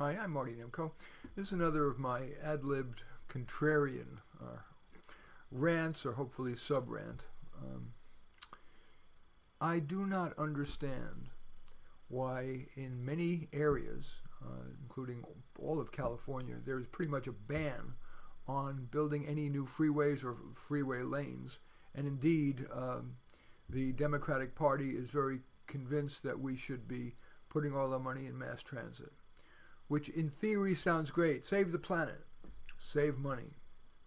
Hi, I'm Marty Nemko. This is another of my ad-libbed contrarian uh, rants, or hopefully sub-rant. Um, I do not understand why in many areas, uh, including all of California, there is pretty much a ban on building any new freeways or freeway lanes. And indeed, um, the Democratic Party is very convinced that we should be putting all our money in mass transit, which in theory sounds great. Save the planet, save money.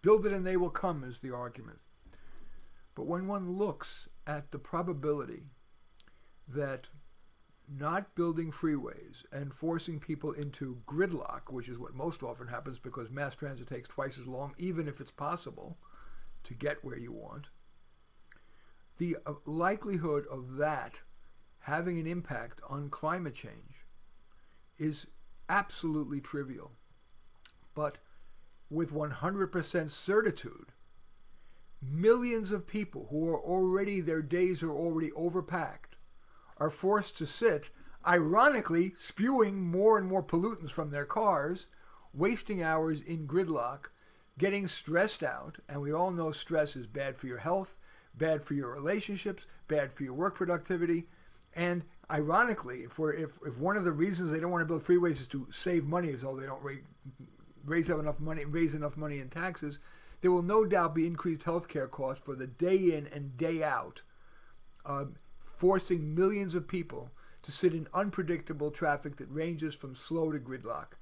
Build it and they will come, is the argument. But when one looks at the probability that not building freeways and forcing people into gridlock, which is what most often happens because mass transit takes twice as long, even if it's possible to get where you want, the uh, likelihood of that having an impact on climate change is absolutely trivial. But with 100% certitude, millions of people who are already, their days are already overpacked, are forced to sit, ironically, spewing more and more pollutants from their cars, wasting hours in gridlock, getting stressed out, and we all know stress is bad for your health, bad for your relationships, bad for your work productivity, and ironically, if, we're, if, if one of the reasons they don't want to build freeways is to save money, as though they don't raise, raise enough money, raise enough money in taxes, there will no doubt be increased healthcare costs for the day in and day out, uh, forcing millions of people to sit in unpredictable traffic that ranges from slow to gridlock,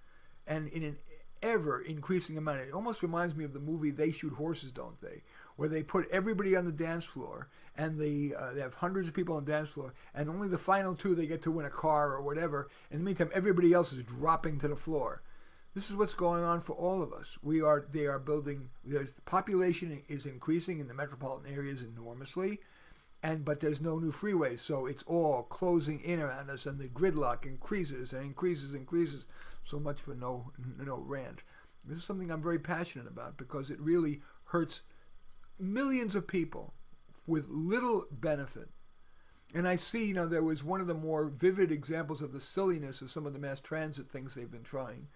and in an ever increasing amount. It almost reminds me of the movie They Shoot Horses, Don't They? Where they put everybody on the dance floor and the, uh, they have hundreds of people on the dance floor, and only the final two they get to win a car or whatever. In the meantime, everybody else is dropping to the floor. This is what's going on for all of us. We are they are building. There's the population is increasing in the metropolitan areas enormously, and but there's no new freeways, so it's all closing in around us, and the gridlock increases and increases and increases. So much for no no rant. This is something I'm very passionate about because it really hurts millions of people with little benefit. And I see, you know, there was one of the more vivid examples of the silliness of some of the mass transit things they've been trying.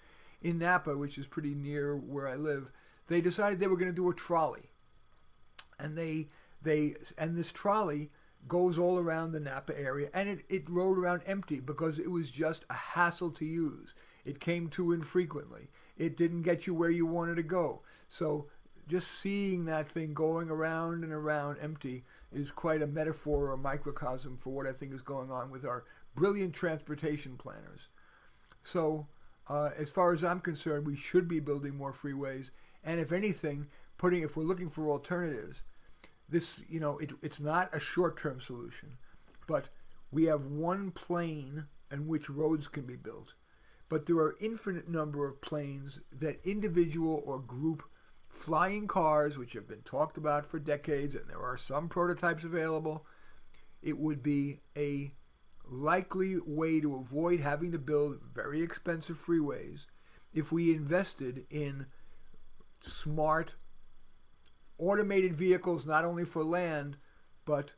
In Napa, which is pretty near where I live, they decided they were going to do a trolley. And they they and this trolley goes all around the Napa area and it, it rode around empty because it was just a hassle to use. It came too infrequently. It didn't get you where you wanted to go. So just seeing that thing going around and around empty is quite a metaphor or a microcosm for what I think is going on with our brilliant transportation planners. So, uh, as far as I'm concerned, we should be building more freeways, and if anything, putting if we're looking for alternatives, this you know it, it's not a short-term solution, but we have one plane in which roads can be built, but there are infinite number of planes that individual or group flying cars, which have been talked about for decades, and there are some prototypes available, it would be a likely way to avoid having to build very expensive freeways if we invested in smart automated vehicles, not only for land, but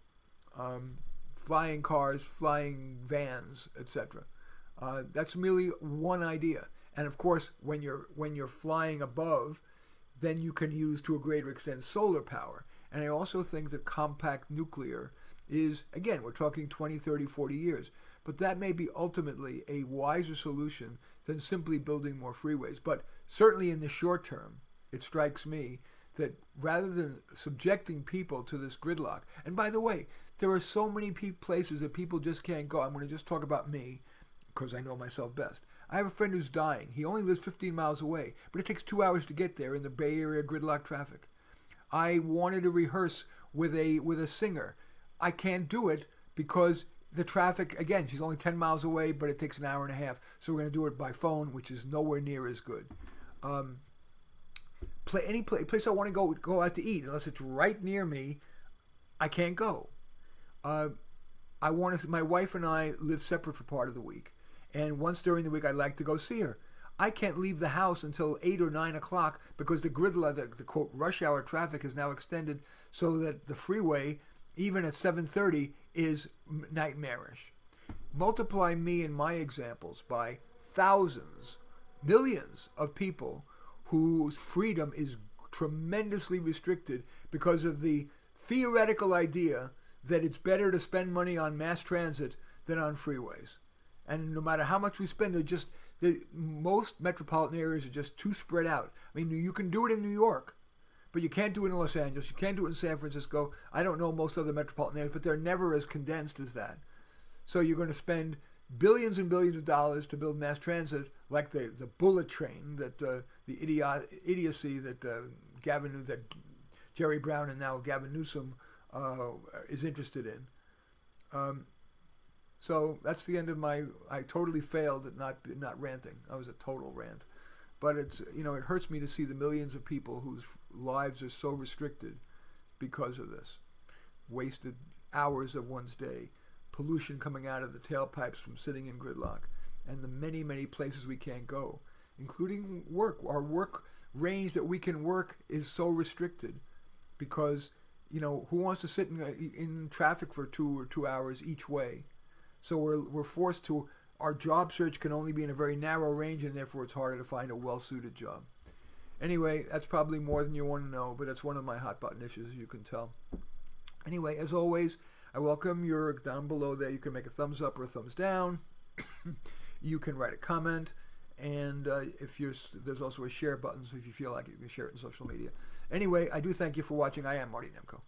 um, flying cars, flying vans, etc. Uh, that's merely one idea. And of course, when you're when you're flying above, then you can use to a greater extent solar power. And I also think that compact nuclear is, again, we're talking 20, 30, 40 years, but that may be ultimately a wiser solution than simply building more freeways. But certainly in the short term, it strikes me that rather than subjecting people to this gridlock, and by the way, there are so many places that people just can't go. I'm going to just talk about me because I know myself best. I have a friend who's dying. He only lives 15 miles away, but it takes two hours to get there in the Bay Area gridlock traffic. I wanted to rehearse with a with a singer. I can't do it because the traffic again. She's only 10 miles away, but it takes an hour and a half. So we're going to do it by phone, which is nowhere near as good. Um, play any place, place I want to go go out to eat, unless it's right near me, I can't go. Uh, I want to. My wife and I live separate for part of the week. And once during the week, I'd like to go see her. I can't leave the house until 8 or 9 o'clock because the gridlock, the, the quote, rush hour traffic is now extended so that the freeway, even at 7.30, is nightmarish. Multiply me and my examples by thousands millions of people whose freedom is tremendously restricted because of the theoretical idea that it's better to spend money on mass transit than on freeways. And no matter how much we spend, they're just the most metropolitan areas are just too spread out. I mean, you can do it in New York, but you can't do it in Los Angeles. You can't do it in San Francisco. I don't know most other metropolitan areas, but they're never as condensed as that. So you're going to spend billions and billions of dollars to build mass transit, like the, the bullet train, that uh, the idiot, idiocy that uh, Gavin that Jerry Brown and now Gavin Newsom uh, is interested in. Um, so that's the end of my. I totally failed at not not ranting. I was a total rant, but it's you know it hurts me to see the millions of people whose lives are so restricted because of this, wasted hours of one's day, pollution coming out of the tailpipes from sitting in gridlock, and the many many places we can't go, including work. Our work range that we can work is so restricted because you know who wants to sit in, in traffic for two or two hours each way so we're, we're forced to, our job search can only be in a very narrow range, and therefore it's harder to find a well suited job. Anyway, that's probably more than you want to know, but it's one of my hot button issues, you can tell. Anyway, as always, I welcome your down below there. You can make a thumbs up or a thumbs down. you can write a comment. And uh, if you're, there's also a share button, so if you feel like it, you can share it in social media. Anyway, I do thank you for watching. I am Marty Nemko.